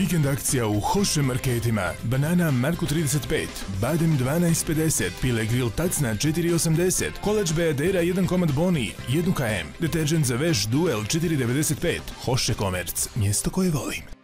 Vikend akcija u Hoše marketima. Banana Marku 35, Badem 12.50, Pile Grill Tacna 4.80, Kolač Bejadera 1 komad Boni 1 km, Deterđent za veš Duel 4.95, Hoše Komerc, mjesto koje volim.